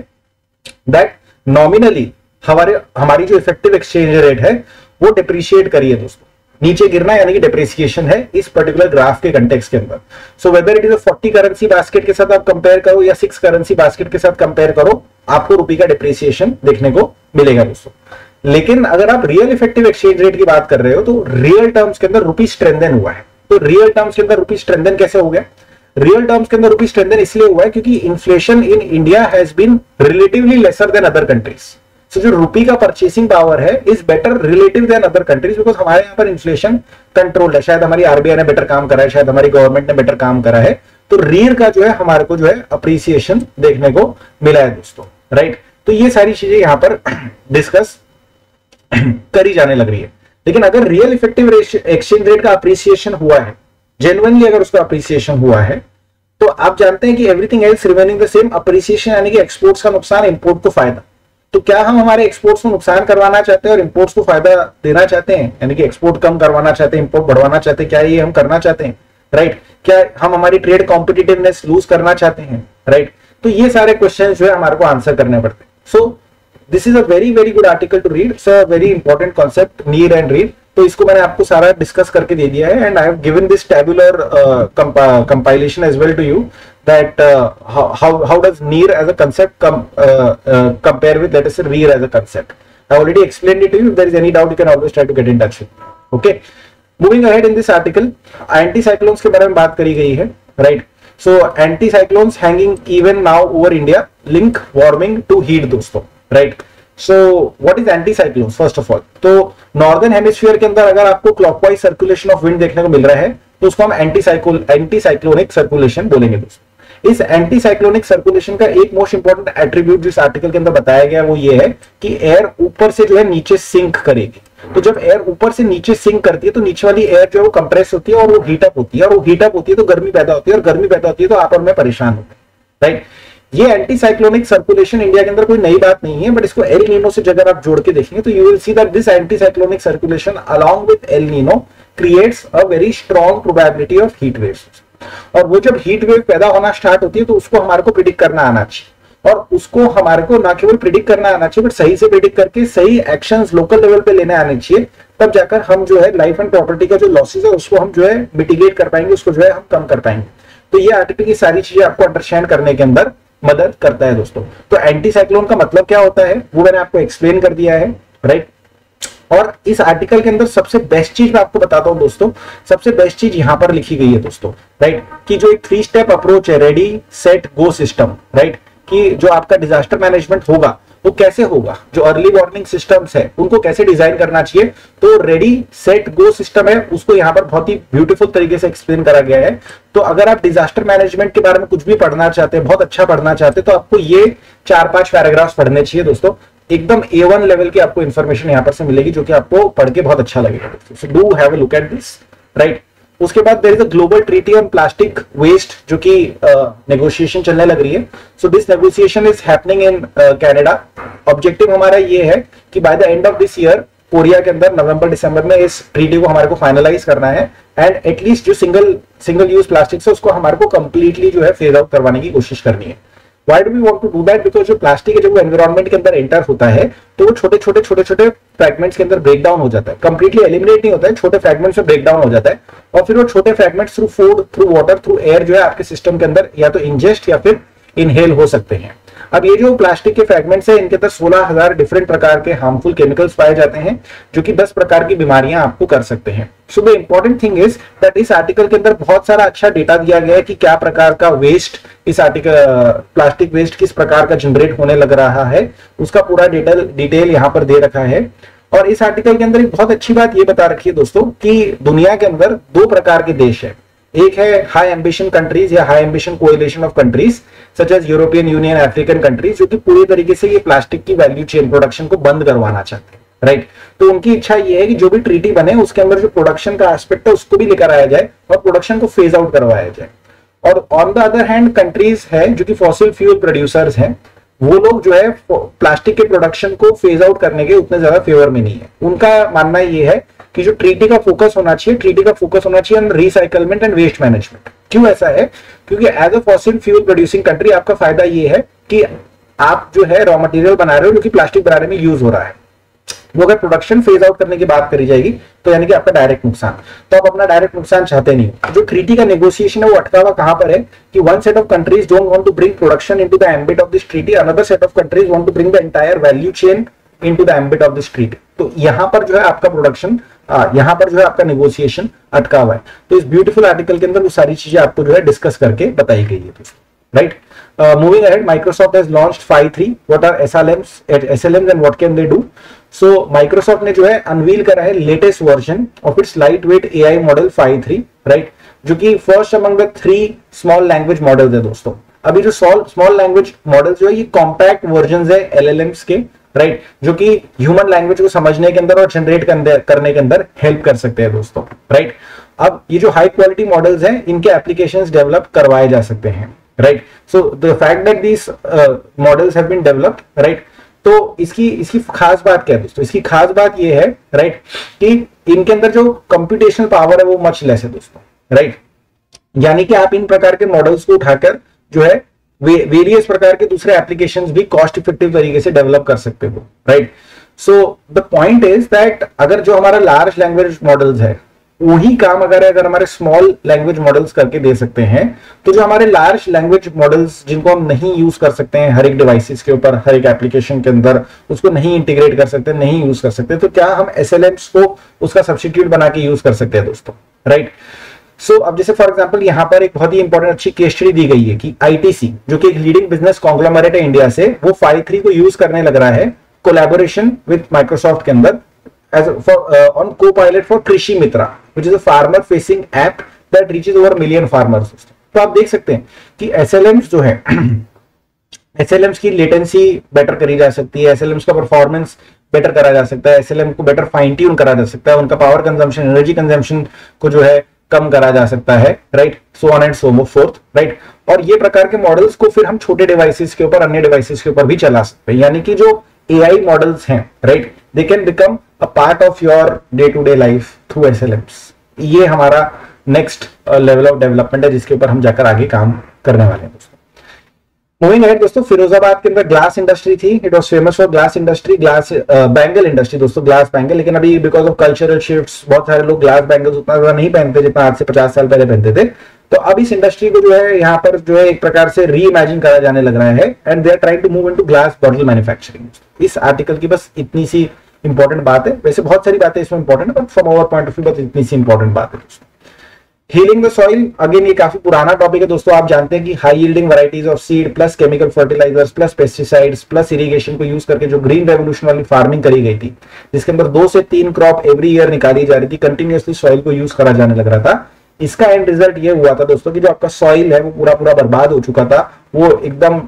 दैट नॉमिनली हमारे, हमारी जो इफ़ेक्टिव एक्सचेंज रेट है, वो डिप्रिशिएट करी है दोस्तों। नीचे गिरना यानी कि डिप्रिसिएशन है इस पर्टिकुलर ग्राफ के कंटेक्स के अंदर। So whether it is forty currency basket के साथ आप कंपेयर करो या सिक्स करेंसी बास्केट के साथ कंपेयर करो, आपको रुपी का डिप्रिसिएशन देखने को मिलेगा दोस्तों। लेकिन अगर आप रियल इफ़ेक्टिव एक्सचेंज रेट की बात कर रहे हो तो रियल टर्म्स के अंदर रुपी स्ट्रेंथन हुआ है। तो रियल टर्म्स के अंदर रुपी स्ट्रेंथन कैसे हो गया? रियल टर्म्स के अंदर रुपी स्ट्रेंथन इसलिए हुआ है क्योंकि inflation in India has been relatively lesser than other countries so जो रुपी का परचेसिंग पावर है is better relative than other countries because हमारे यहाँ पर इन्फ्लेशन कंट्रोल है। शायद हमारी आरबीआई ने बेटर काम करा है, शायद हमारी गवर्नमेंट ने बेटर काम करा है। तो रीर का जो है, हमारे को जो है अप्रिसिएशन देखने को मिला है दोस्तों राइट तो ये सारी चीज़ें यहाँ पर डिस्कस करी जाने लग रही है। लेकिन अगर रियल इफ़ेक्टिव एक्सचेंज रेट का अप्रिसिएशन हुआ है जेनुअनली अगर उसका अप्रिसिएशन हुआ है तो आप जानते हैं कि everything else remaining the same appreciation यानी कि एक्सपोर्ट्स का नुकसान इंपोर्ट को फ़ायदा। तो क्या हम हमारे एक्सपोर्ट्स को नुकसान करवाना चाहते हैं और इंपोर्ट्स को फ़ायदा देना चाहते हैं? यानी कि एक्सपोर्ट कम करवाना चाहते हैं इंपोर्ट बढ़वाना चाहते हैं, क्या ये हम करना चाहते हैं? राइट क्या हम हमारी ट्रेड कॉम्पिटिटिवनेस लूज करना चाहते हैं? राइट तो ये सारे क्वेश्चन जो है हमारे को आंसर करने पड़ते हैं। So this is a very very good article to read it's a very important concept need and read तो इसको मैंने आपको सारा डिस्कस करके दे दिया है and I have given this tabular compilation as well to you that how does NEER as a concept compare with late REER as a concept I already explain it to you there is any doubt you can always try to get in touch okay moving ahead in this article anti cyclones के बारे में बात करी गई है right right? So anti cyclones hanging even now over India link warming to heat दोस्तों. Right? So what is anti cyclones first of all तो northern hemisphere के अंदर अगर आपको क्लॉकवाइज सर्कुलेशन ऑफ़ विंड देखने को मिल रहा है तो उसको हम anti cyclone anti cyclonic circulation बोलेंगे दोस्तों। इस एंटी साइक्लोनिक सर्कुलेशन का एक मोस्ट इंपॉर्टेंट एट्रीब्यूट जिस आर्टिकल के अंदर बताया गया वो ये है कि एयर ऊपर से जो है नीचे सिंक करेगी। तो जब एयर ऊपर से नीचे सिंक करती है तो नीचे वाली एयर जो है वो कंप्रेस होती है और वो हीटअप होती है। और वो हीटअप होती है तो गर्मी पैदा होती है। और गर्मी पैदा होती है तो आप और मैं परेशान होते हैं। राइट ये एंटी साइक्लोनिक सर्कुलेशन इंडिया के अंदर कोई नई बात नहीं है बट इसको एल नीनो से अगर आप जोड़ के देखेंगे तो you will see that this anti cyclonic circulation along with El Nino creates a very strong probability of heat waves और वो जब हीट वेव पैदा होना स्टार्ट होती है तो उसको हमारे को प्रिडिक्ट करना आना चाहिए। और उसको हमारे को ना केवल प्रिडिक्ट करना आना चाहिए बट सही से प्रिडिक्ट करके, सही एक्शंस लोकल लेवल पे लेने आने चाहिए, तब जाकर हम जो है लाइफ एंड प्रॉपर्टी का जो लॉसेज है, उसको हम जो है मिटिगेट कर पाएँगे, उसको जो है हम कम कर पाएँगे। तो ये आर्टिकल की सारी चीज़ें आपको अंडरस्टैंड करने के अंदर मदद करता है दोस्तों। तो एंटी साइक्लोन का मतलब क्या होता है? वो मैंने आपको एक्सप्लेन कर दिया है राइट और इस आर्टिकल के अंदर सबसे बेस्ट चीज़ मैं आपको बताता हूँ दोस्तों। सबसे बेस्ट चीज़ यहाँ पर लिखी गई है दोस्तों राइट कि जो एक थ्री स्टेप अप्रोच है ready set go system right कि जो आपका डिजास्टर मैनेजमेंट होगा वो कैसे होगा? जो अर्ली वार्निंग सिस्टम्स है, उनको कैसे डिज़ाइन करना चाहिए? तो रेडी सेट गो सिस्टम है, उसको यहाँ पर बहुत ही ब्यूटीफुल तरीके से एक्सप्लेन करा गया है। तो अगर आप डिजास्टर मैनेजमेंट के बारे में कुछ भी पढ़ना चाहते हैं, बहुत अच्छा पढ़ना चाहते हैं तो आपको ये चार पाँच पैराग्राफ पढ़ने चाहिए दोस्तों। एकदम ए वन लेवल की आपको इन्फॉर्मेशन यहाँ पर से मिलेगी, जो कि आपको पढ़ के बहुत अच्छा लगेगा। दोस्तों do have a look at this right उसके बाद there is a global treaty on plastic waste जो कि नेगोशिएशन uh, चलने लग रही है। So this negotiation is happening in Canada objective हमारा ये है कि by the end of this year Korea के अंदर नवंबर दिसंबर में इस ट्रीटी को हमारे को फाइनलाइज करना है। एंड एटलीस्ट जो सिंगल सिंगल यूज़ प्लास्टिक है उसको हमारे को कंप्लीटली जो है फ़ेज़ आउट करवाने की कोशिश करनी है। Why do we want to do that because जो प्लास्टिक है जब एनवायरमेंट के अंदर एंटर होता है तो वो छोटे छोटे छोटे छोटे फ्रेगमेंट्स के अंदर ब्रेक डाउन हो जाता है। कंप्लीटली एलिमिनेट नहीं होता है, छोटे फ्रेगमेंट्स में ब्रेक डाउन हो जाता है। और फिर वो छोटे fragments through food through water through air जो है आपके सिस्टम के अंदर या तो इंजेस्ट या फिर इनहेल हो सकते हैं। अब ये जो प्लास्टिक के फ्रेगमेंट्स है, इनके अंदर सोलह हज़ार डिफरेंट प्रकार के हार्मफुल केमिकल्स पाए जाते हैं, जो कि दस प्रकार की बीमारियाँ आपको कर सकते हैं। So the important thing is that इस आर्टिकल के अंदर बहुत सारा अच्छा डेटा दिया गया है कि क्या प्रकार का वेस्ट इस आर्टिकल प्लास्टिक वेस्ट किस प्रकार का जनरेट होने लग रहा है। उसका पूरा डिटेल डिटेल यहाँ पर दे रखा है। और इस आर्टिकल के अंदर एक बहुत अच्छी बात ये बता रखी है दोस्तों कि दुनिया के अंदर दो प्रकार के देश है। एक है हाई एम्बिशन कंट्रीज़ या high ambition coalition of countries such as European Union African countries जो कि पूरी तरीके से ये प्लास्टिक की वैल्यू चेन प्रोडक्शन को बंद करवाना चाहते हैं राइट right. तो उनकी इच्छा ये है कि जो भी ट्रीटी बने, उसके अंदर जो प्रोडक्शन का एस्पेक्ट है, उसको भी लेकर आया जाए और प्रोडक्शन को फ़ेज़ आउट करवाया जाए और on the other hand countries है जो कि फॉसिल फ्यूल प्रोड्यूसर्स हैं वो लोग जो है प्लास्टिक के प्रोडक्शन को फ़ेज़ आउट करने के उतने ज़्यादा फेवर में नहीं है। उनका मानना ये है कि जो ट्रीटी का फोकस होना चाहिए ट्रीटी का फोकस होना चाहिए रिसाइकलमेंट एंड वेस्ट मैनेजमेंट क्यों ऐसा है? क्योंकि as a fossil fuel producing country आपका फ़ायदा ये है कि आप जो है रॉ मटेरियल बना रहे हो जो कि प्लास्टिक बनाने में यूज़ हो रहा है। वो अगर प्रोडक्शन फ़ेज़ आउट करने की बात करी जाएगी तो यानी कि आपका डायरेक्ट नुकसान। तो आप अपना डायरेक्ट नुकसान चाहते नहीं जो ट्रीटी का नेगोशिएशन है वो अटका हुआ कहाँ पर है कि one set of countries don't want to bring production into the ambit of this treaty another set of countries want to bring the entire value chain into the ambit of this treaty तो यहाँ पर जो है आपका production यहाँ पर जो है आपका नेगोशिएशन अटका हुआ है। तो इस ब्यूटीफुल आर्टिकल के अंदर वो सारी चीज़ें आपको जो है डिस्कस करके बताई गई है। Right? Uh, moving ahead microsoft has launched 5.3 what are slms slms and what can they so, microsoft ने जो है अनवील करा है latest version of its lightweight A I model five three right जो कि first among three small language model है दोस्तों अभी जो स्मॉल लैंग्वेज मॉडल जो है, ये कॉम्पैक्ट वर्जन है एल के राइट right? जो कि ह्यूमन लैंग्वेज को समझने के अंदर और जनरेट करने के अंदर हेल्प कर सकते हैं दोस्तों राइट right? अब ये जो हाई क्वालिटी मॉडल्स हैं, इनके एप्लीकेशंस डेवलप करवाए जा सकते हैं right so the fact that these models have been developed right तो इसकी इसकी खास बात क्या है दोस्तों? इसकी खास बात ये है राइट कि इनके अंदर जो कंप्यूटेशनल पावर है वो मच लेस है दोस्तों राइट यानी कि आप इन प्रकार के मॉडल्स को उठाकर जो है वे, वेरियस प्रकार के दूसरे एप्लीकेशंस भी कॉस्ट इफ़ेक्टिव तरीके से डेवलप कर सकते हो right so the point is that अगर जो हमारा लार्ज लैंग्वेज मॉडल्स है वही काम अगर अगर हमारे स्मॉल लैंग्वेज मॉडल्स करके दे सकते हैं तो जो हमारे लार्ज लैंग्वेज मॉडल्स जिनको हम नहीं यूज़ कर सकते हैं हर एक डिवाइसेस के ऊपर हर एक एप्लीकेशन के अंदर उसको नहीं इंटीग्रेट कर सकते नहीं यूज़ कर सकते तो क्या हम एस को उसका सब्सिट्यूट बना के यूज़ कर सकते हैं दोस्तों राइट सो so, अब जैसे फॉर एग्जांपल यहाँ पर एक बहुत ही इंपॉर्टेंट अच्छी केस स्टडी दी गई है कि आईटीसी जो कि एक लीडिंग बिज़नेस कॉन्ग्लोमरेट है इंडिया से वो फाइव थ्री को यूज़ करने लग रहा है कोलैबोरेशन विद माइक्रोसॉफ्ट के अंदर Edge for uh, on co-pilot for कृषि मित्रा which is a farmer facing app that reaches over million farmers. तो आप देख सकते हैं कि एस जो है एस की लेटेंसी बेटर करी जा सकती है एस का परफॉर्मेंस बेटर करा जा सकता है एस को बेटर फाइन ट्यून करा जा सकता है, उनका पावर कंजम्पशन एनर्जी कंजम्पशन को जो है कम करा जा सकता है right so on and so मो फोर्थ राइट और ये प्रकार के मॉडल्स को फिर हम छोटे डिवाइसेस के ऊपर, अन्य डिवाइसेस के ऊपर भी चला सकते हैं। यानी कि जो एआई मॉडल्स हैं right they can become a part of your day to day life through S ये हमारा नेक्स्ट लेवल ऑफ़ डेवलपमेंट है, जिसके ऊपर हम जाकर आगे काम करने वाले हैं दोस्तों। मूविंग अहेड दोस्तों, फिरोजाबाद के अंदर ग्लास इंडस्ट्री थी। It was famous for glass industry glass bangle industry दोस्तों ग्लास बैंगल लेकिन अभी बिकॉज़ ऑफ़ कल्चरल शिफ्ट बहुत सारे लोग ग्लास बैंगल्स उतना ज़्यादा नहीं पहनते जितना आज से पचास साल पहले पहनते थे। तो अब इस इंडस्ट्री को जो है, यहाँ पर जो है एक प्रकार से री इमेजिन करा जाने लग रहा है and they are trying to move into glass bottle manufacturing इस आर्टिकल की बस इतनी सी इंपॉर्टेंट बात है। वैसे बहुत सारी बातें इसमें इंपॉर्टेंट है but from our point of view बस इतनी सी इंपॉर्टेंट बात है। हीलिंग द सॉइल अगेन ये काफ़ी पुराना टॉपिक है। दोस्तों, आप जानते हैं कि high yielding varieties of seed plus chemical fertilisers plus pesticides plus irrigation को यूज़ करके जो ग्रीन रेवोल्यूशन वाली फ़ार्मिंग करी गई थी, जिसके अंदर दो से तीन क्रॉप एवरी ईयर निकाली जा रही थी कंटिन्यूसली सॉइल को यूज़ करा जाने लग रहा था। इसका एंड रिज़ल्ट ये हुआ था दोस्तों कि जो आपका सॉइल है, वो पूरा पूरा बर्बाद हो चुका था, वो एकदम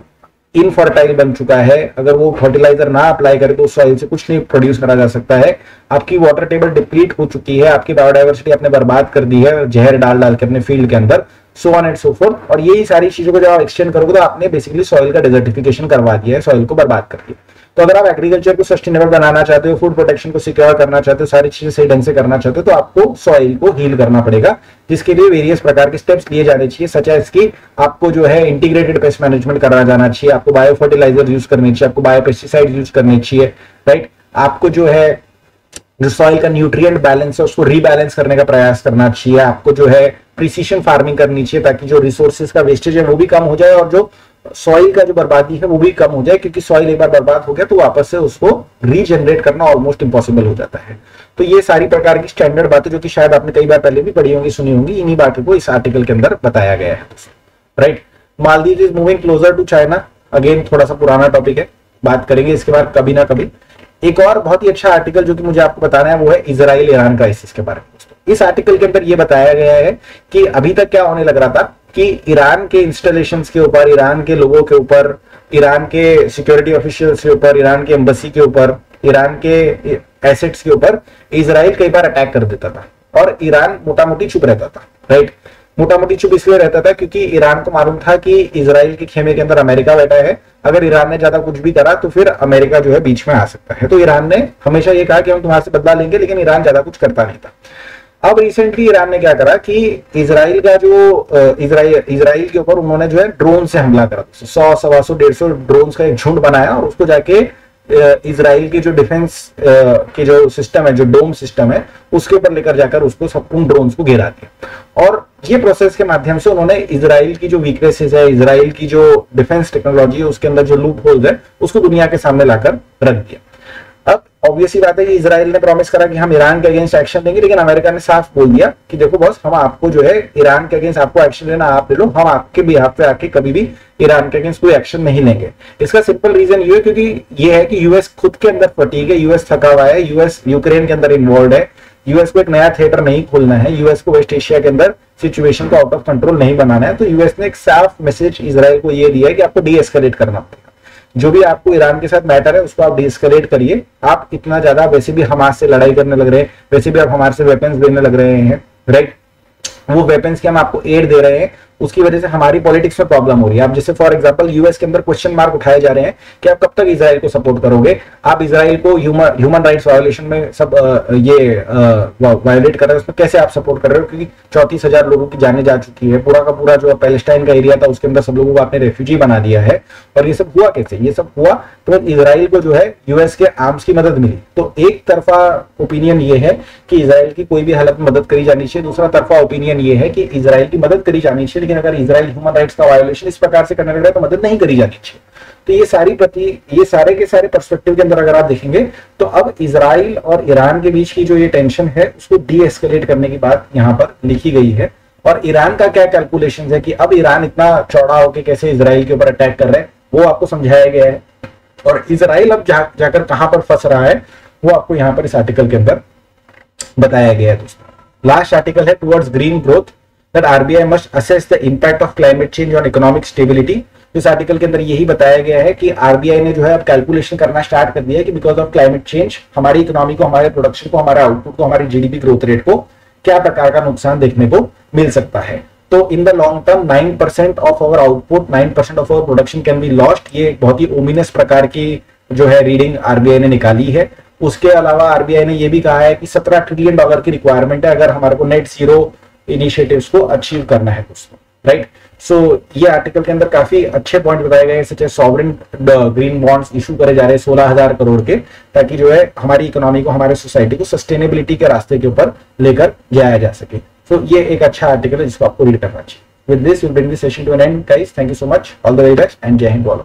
इनफर्टाइल बन चुका है। अगर वो फर्टिलाइज़र ना अप्लाई करे तो सॉइल से कुछ नहीं प्रोड्यूस करा जा सकता है। आपकी वाटर टेबल डिप्लीट हो चुकी है, आपकी बायोडाइवर्सिटी आपने बर्बाद कर दी है, जहर डाल डाल के अपने फ़ील्ड के अंदर so on and so forth और यही सारी चीज़ों को जब आप एक्सटेंड करोगे तो आपने बेसिकली सॉइल का डिजर्टिफिकेशन करवा दिया है सॉइल को बर्बाद कर दिया। तो अगर आप एग्रीकल्चर को सस्टेनेबल बनाना चाहते हो फ़ूड प्रोटेक्शन को सिक्योर करना चाहते हो, सारी चीज़ें सही ढंग से करना चाहते हो तो आपको सॉइल को हील करना पड़ेगा, जिसके लिए वेरियस प्रकार के स्टेप्स लिए जाने चाहिए सच है इसकी आपको जो है इंटीग्रेटेड पेस्ट मैनेजमेंट करना जाना चाहिए, आपको बायो फर्टिलाइज़र यूज़ करनी चाहिए, आपको बायो पेस्टिसाइड यूज़ करनी चाहिए राइट आपको जो है जो सॉइल का न्यूट्रिएंट बैलेंस है, उसको रीबैलेंस करने का प्रयास करना चाहिए, आपको जो है प्रिसीशन फ़ार्मिंग करनी चाहिए, ताकि जो रिसोर्सेज का वेस्टेज है वो भी कम हो जाए और जो सॉइल का जो बर्बादी है वो भी कम हो जाए, क्योंकि सॉइल एक बार बर्बाद हो गया तो वापस से उसको रीजनरेट करना ऑलमोस्ट इम्पॉसिबल हो जाता है। तो ये सारी प्रकार की स्टैंडर्ड बातें जो कि शायद आपने कई बार पहले भी पढ़ी होंगी, सुनी होंगी, इन्हीं बातों को इस आर्टिकल के अंदर बताया गया है। Right Maldives is moving closer to China again थोड़ा सा पुराना टॉपिक है। बात करेंगे इसके बाद कभी ना कभी। एक और बहुत ही अच्छा आर्टिकल जो कि मुझे आपको बताना है, वो है इसराइल ईरान क्राइसिस के बारे में। इस आर्टिकल के अंदर ये बताया गया है कि अभी तक क्या होने लग रहा था? कि ईरान के इंस्टॉलेशन के ऊपर, ईरान के लोगों के ऊपर, ईरान के सिक्योरिटी ऑफिशियल्स के ऊपर, ईरान के एम्बसी के ऊपर, ईरान के एसेट्स के ऊपर इसराइल कई बार अटैक कर देता था। और ईरान मोटा मोटी चुप रहता था राइट मोटा मोटी चुप इसलिए रहता था क्योंकि ईरान को मालूम था कि इसराइल के खेमे के अंदर अमेरिका बैठा है। अगर ईरान ने ज़्यादा कुछ भी करा तो फिर अमेरिका जो है बीच में आ सकता है। तो ईरान ने हमेशा ये कहा कि हम तुम्हारे से बदला लेंगे, लेकिन ईरान ज़्यादा कुछ करता नहीं था। अब रिसेंटली ईरान ने क्या करा कि इसराइल का जो इसराइल इसराइल के ऊपर उन्होंने जो है ड्रोन से हमला करा। सौ, सवा सौ, डेढ़ सौ ड्रोन का एक झुंड बनाया और उसको जाके इसराइल की जो डिफेंस की जो सिस्टम है, जो डोम सिस्टम है, उसके ऊपर लेकर जाकर उसको सब उन ड्रोन को घेरा दिया। और ये प्रोसेस के माध्यम से उन्होंने इसराइल की जो वीकनेसेस है इसराइल की जो डिफेंस टेक्नोलॉजी है, उसके अंदर जो लूप होल्स है, उसको दुनिया के सामने लाकर रख दिया। ऑब्वियसली बात है कि इसराइल ने प्रॉमिस करा कि हम ईरान के अगेंस्ट एक्शन लेंगे लेकिन अमेरिका ने साफ़ बोल दिया कि देखो बॉस हम आपको जो है ईरान के अगेंस्ट आपको एक्शन लेना आप ले लो, हम आपके भी पे आके कभी भी ईरान के अगेंस्ट कोई एक्शन नहीं लेंगे। इसका सिंपल रीजन ये है क्योंकि ये है कि यूएस खुद के अंदर फटीक है यूएस थका हुआ है यूएस यूक्रेन के अंदर इन्वॉल्व है यूएस को एक नया थिएटर नहीं खोलना है यूएस को वेस्ट एशिया के अंदर सिचुएशन को आउट ऑफ़ कंट्रोल नहीं बनाना है। तो यूएस ने एक साफ़ मैसेज इसराइल को ये दिया है कि आपको डी एस्केलेट करना। पड़ेगा जो भी आपको ईरान के साथ मैटर है, उसको आप डिस्कलेट करिए। आप इतना ज़्यादा वैसे भी हमारे से लड़ाई करने लग रहे हैं, वैसे भी आप हमारे से वेपन्स देने लग रहे हैं राइट वो वेपन्स के हम आपको एड दे रहे हैं उसकी वजह से हमारी पॉलिटिक्स में प्रॉब्लम हो रही है। आप जैसे फॉर एग्जांपल यूएस के अंदर क्वेश्चन मार्क उठाए जा रहे हैं कि आप कब तक इसराइल को सपोर्ट करोगे? आप इसराइल को ह्यूमन राइट्स वायोलेशन में सब आ, ये वायोलेट कर रहे हैं उसमें कैसे आप सपोर्ट कर रहे हो? क्योंकि चौतीस हज़ार लोगों की जाने जा चुकी है। पूरा का पूरा जो पैलेस्टाइन का एरिया था उसके अंदर सब लोगों को आपने रेफ्यूजी बना दिया है। और ये सब हुआ कैसे? ये सब हुआ तो इसराइल को जो है यूएस के आर्म्स की मदद मिली। तो एक तरफा ओपिनियन ये है कि इसराइल की कोई भी हालत में मदद करी जानी चाहिए। दूसरा तरफा ओपिनियन ये है कि इसराइल की मदद करी जानी चाहिए। लेकिन अगर इसराइल ह्यूमन राइट्स का वायोलेशन इस प्रकार से करने लग रहा है तो मदद नहीं करी जानी चाहिए। तो ये सारी प्रति ये सारे के सारे परस्पेक्टिव के अंदर अगर आप देखेंगे तो अब इसराइल और ईरान के बीच की जो ये टेंशन है उसको डी एस्केलेट करने की बात यहाँ पर लिखी गई है। और ईरान का क्या कैलकुलेशन है कि अब ईरान इतना चौड़ा होकर कैसे इसराइल के ऊपर अटैक कर रहे हैं वो आपको समझाया गया है। और इसराइल अब जा, जाकर कहाँ पर फंस रहा है वो आपको यहाँ पर इस आर्टिकल के अंदर बताया गया है दोस्तों। लास्ट आर्टिकल है towards green growth that RBI must assess the impact of climate change on economic stability. इस आर्टिकल के अंदर यही बताया गया है कि आरबीआई ने जो है अब कैलकुलेशन करना स्टार्ट कर दिया है कि बिकॉज़ ऑफ़ क्लाइमेट चेंज हमारी इकोनॉमी को, हमारे प्रोडक्शन को, हमारे आउटपुट को, हमारी जीडीपी ग्रोथ रेट को क्या प्रकार का नुकसान देखने को मिल सकता है। तो in the long term nine percent of our output nine percent of our production can be lost ये बहुत ही ओमिनस प्रकार की जो है रीडिंग आरबीआई ने निकाली है। उसके अलावा आरबीआई ने यह भी कहा है कि सत्रह ट्रिलियन डॉलर की रिक्वायरमेंट है। अगर हमारे को नेट ज़ीरो इनिशिएटिव्स को अचीव करना है दोस्तों राइट सो ये आर्टिकल के अंदर काफ़ी अच्छे पॉइंट बताए गए such sovereign green bonds issue करे जा रहे हैं सोलह हज़ार करोड़ के ताकि जो है हमारी इकोनॉमी को हमारे सोसाइटी को सस्टेनेबिलिटी के रास्ते के ऊपर लेकर जाया जा सके। सो so, ये एक अच्छा आर्टिकल है जिसको आपको रीड करना चाहिए। With this will bring this session to an end guys thank you so much all the very best and Jai Hind all